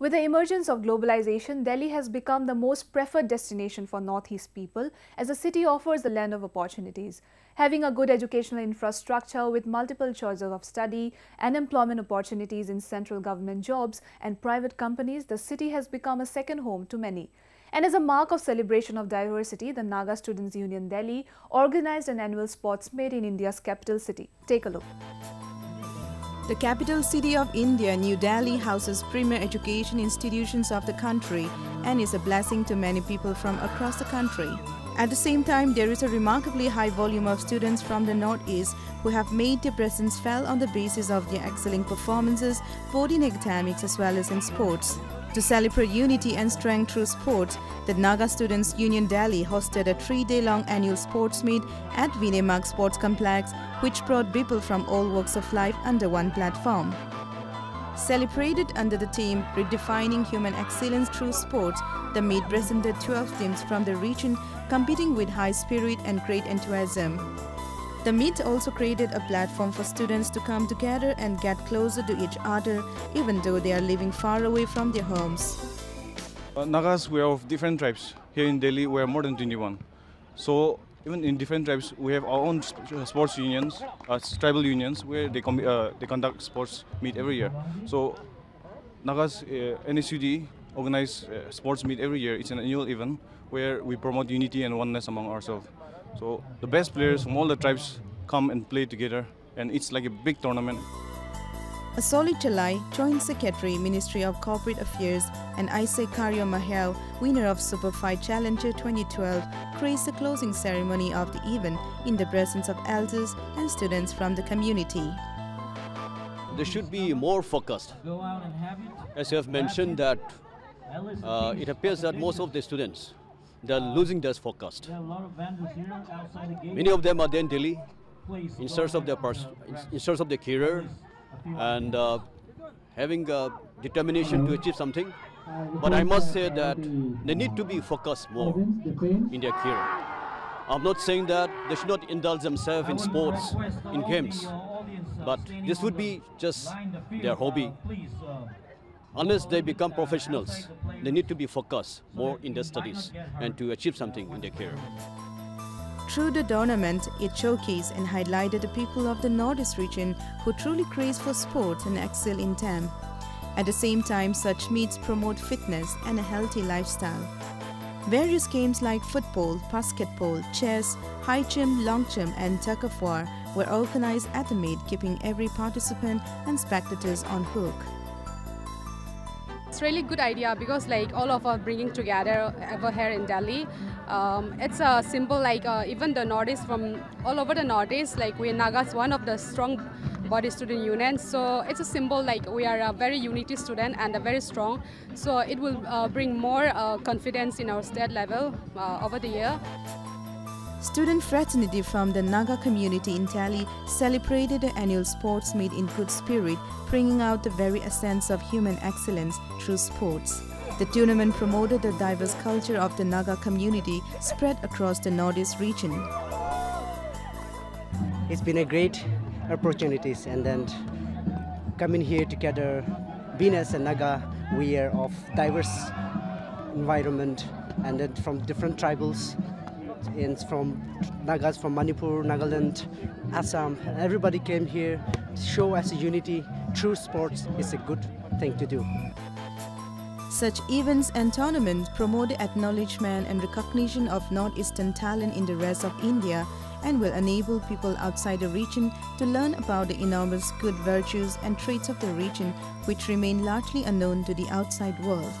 With the emergence of globalization, Delhi has become the most preferred destination for Northeast people as the city offers the land of opportunities. Having a good educational infrastructure with multiple choices of study and employment opportunities in central government jobs and private companies, the city has become a second home to many. And as a mark of celebration of diversity, the Naga Students Union Delhi organized an annual sports meet in India's capital city. Take a look. The capital city of India, New Delhi, houses premier education institutions of the country and is a blessing to many people from across the country. At the same time, there is a remarkably high volume of students from the Northeast who have made their presence felt on the basis of their excelling performances both in academics as well as in sports. To celebrate unity and strength through sports, the Naga Students Union Delhi hosted a three-day-long annual sports meet at Vinay Marg Sports Complex, which brought people from all walks of life under one platform. Celebrated under the theme Redefining Human Excellence Through Sports, the meet presented 12 teams from the region competing with high spirit and great enthusiasm. The meet also created a platform for students to come together and get closer to each other even though they are living far away from their homes. Uh, Nagas, we are of different tribes. Here in Delhi, we are more than 21. So even in different tribes, we have our own uh, sports unions, uh, tribal unions, where they, uh, they conduct sports meet every year. So Nagas, uh, NSUD organize uh, sports meet every year. It's an annual event where we promote unity and oneness among ourselves. So the best players from all the tribes come and play together and it's like a big tournament. Asoli Chalai, Joint Secretary, Ministry of Corporate Affairs, and Isaac Karyo Mahel, winner of Super Fight Challenger 2012, graced the closing ceremony of the event in the presence of elders and students from the community. They should be more focused. As you have mentioned that uh, it appears that most of the students they're losing their focus. Many of them are then Delhi in search of their in search of their career and uh, having a determination to achieve something. But I must say that they need to be focused more in their career. I'm not saying that they should not indulge themselves in sports, in games, but this would be just their hobby. Unless they become professionals, they need to be focused more in their studies and to achieve something in their career. Through the tournament, it showcased and highlighted the people of the Northeast region who truly craze for sport and excel in them. At the same time, such meets promote fitness and a healthy lifestyle. Various games like football, basketball, chess, high jump, long jump and tug of war were organized at the meet keeping every participant and spectators on hook. It's really good idea because like all of us bringing together over here in Delhi. Um, it's a symbol like uh, even the Northeast from all over the Northeast like we Nagas one of the strong body student unions. So it's a symbol like we are a very unity student and a very strong. So it will uh, bring more uh, confidence in our state level uh, over the year. Student fraternity from the Naga community in Delhi celebrated the annual sports meet in good spirit, bringing out the very essence of human excellence through sports. The tournament promoted the diverse culture of the Naga community spread across the Northeast region. It's been a great opportunity and then coming here together, being as a Naga, we are of diverse environment and then from different tribals in from Nagas from Manipur, Nagaland, Assam. Everybody came here to show us unity True sports is a good thing to do. Such events and tournaments promote the acknowledgement and recognition of Northeastern talent in the rest of India and will enable people outside the region to learn about the enormous good virtues and traits of the region which remain largely unknown to the outside world.